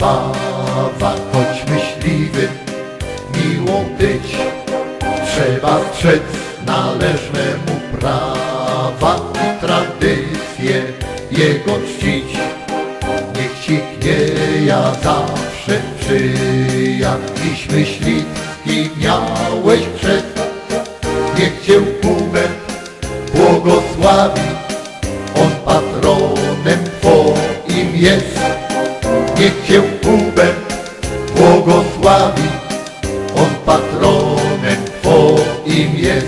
zabawa, choć myśliwym miło być. Trzeba strzec należnemu prawa i tradycje jego czcić. Niech ci ja zawsze przyja, dziś myśliwski miałeś przed. Niech cię Kubę błogosławi, on patronem twoim jest. Kubę błogosławi, on patronem twoim jest.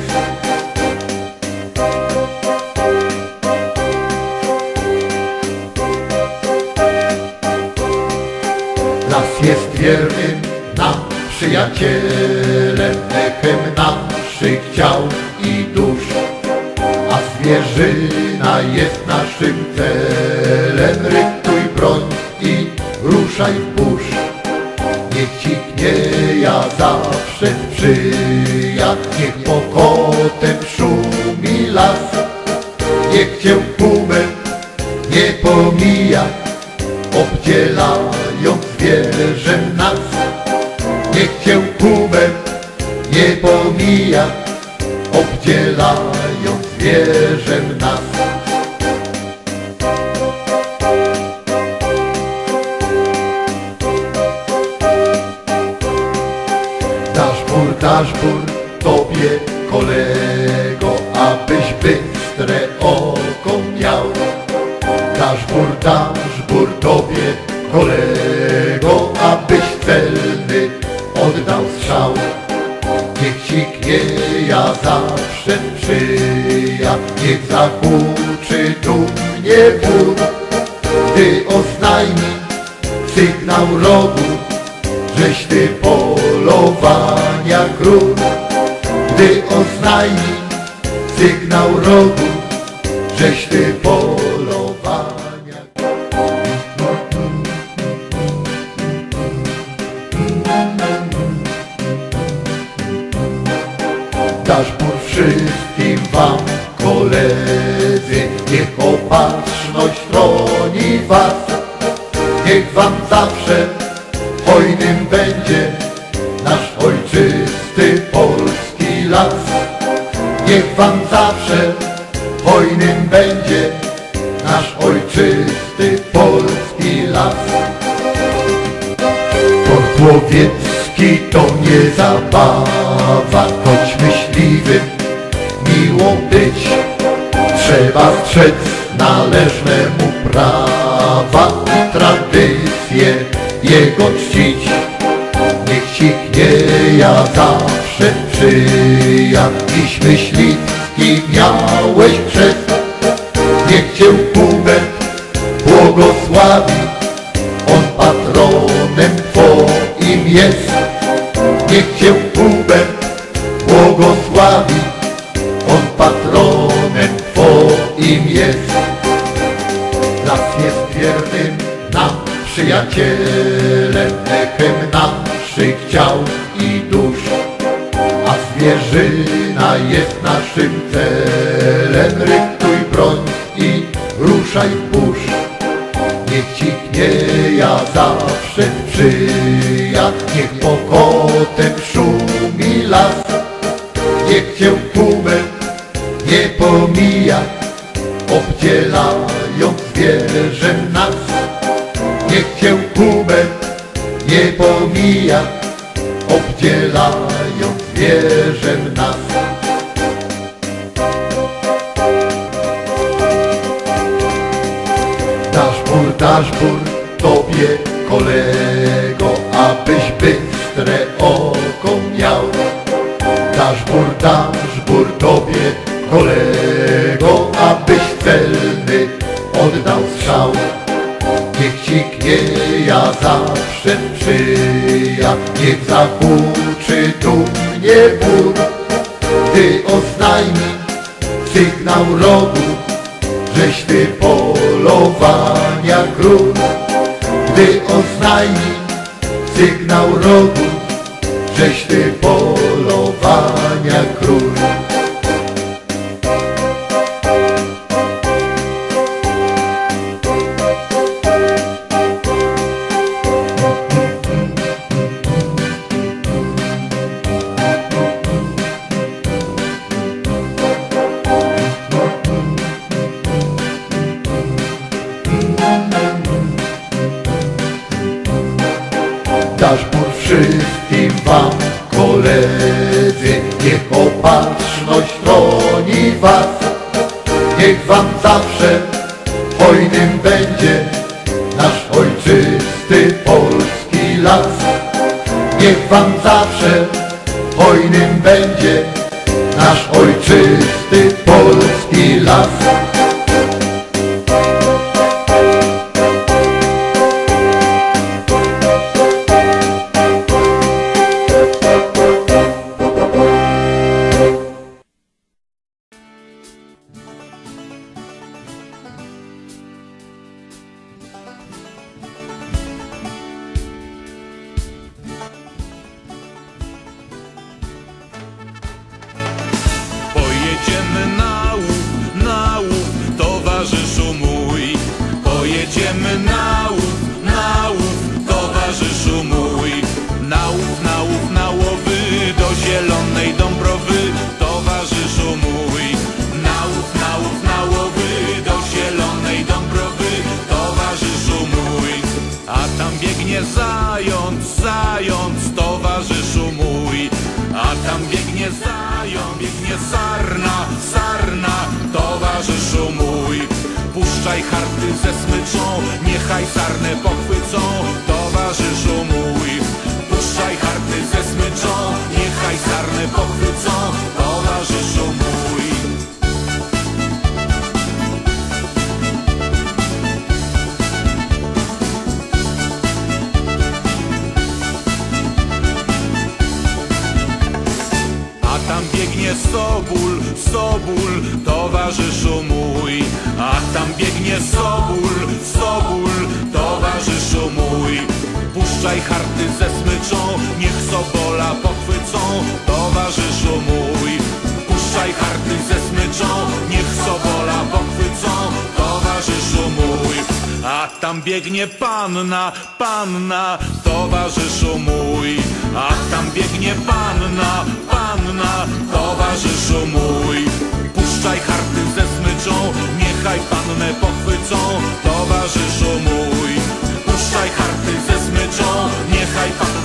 Las jest wiernym nam przyjacielem, echem naszych ciał i dusz, a zwierzyna jest naszym celem. Ruszaj w burz. Niech ci ja zawsze sprzyja, niech pokotem szumi las. Niech cię kumem nie pomija, obdzielając wierzem nas. Niech cię kumem nie pomija, obdzielając wierzem nas. Daszbur, daszbur, tobie kolego, abyś bystre oko miał. Daszbur, daszbur, tobie kolego, abyś celny oddał strzał. Niech ci ja zawsze przyja, niech zakuczy dumnie wór, gdy oznajmi sygnał rogu, żeś ty polowania król. Gdy oznajmi sygnał rogu, żeś ty polowania Dasz por wszystkim wam koledzy, niech opatrzność chroni was, niech wam zawsze hojnym będzie nasz ojczysty polski las. Niech wam zawsze hojnym będzie nasz ojczysty polski las. Port łowiecki to nie zabawa, choć myśliwym miło być. Trzeba strzec należnemu prawa i tradycje jego czcić. Niech ci ja zawsze przyja, dziś myśliwski miałeś Niech ci ja zawsze sprzyja, niech pokotem szumi las. Niech cię kumem nie pomija, obdzielając wierzem nas. Niech cię kumem nie pomija, obdzielając wierzem nas. Daszbur, daszbur, tobie kolego, abyś bystre oko miał. Daszbur, daszbur, tobie kolego, abyś celny oddał strzał. Niech ci ja zawsze przyja, niech zahuczy dumnie bór, gdy oznajmi sygnał rogu, żeś ty polowania król. Gdy oznajmi sygnał rogu, żeś ty polowania król. Dasz bór wszystkim wam, koledzy, niech opatrzność chroni was. Niech wam zawsze hojnym będzie nasz ojczysty polski las. Niech wam zawsze hojnym będzie nasz ojczysty polski las. Tam biegnie zając, zając, towarzyszu mój. A tam biegnie zając, biegnie sarna, sarna, towarzyszu mój. Puszczaj harty ze smyczą, niechaj sarnę pochwycą, Soból, Soból, towarzyszu mój. A tam biegnie Soból, Soból, towarzyszu mój. Puszczaj harty ze smyczą, niech Sobola pochwycą, towarzyszu mój. Puszczaj harty ze smyczą, niech A tam biegnie panna, panna, towarzyszu mój. A tam biegnie panna, panna, towarzyszu mój. Puszczaj harty ze smyczą, niechaj pannę pochwycą, towarzyszu mój. Puszczaj harty ze smyczą, niechaj pannę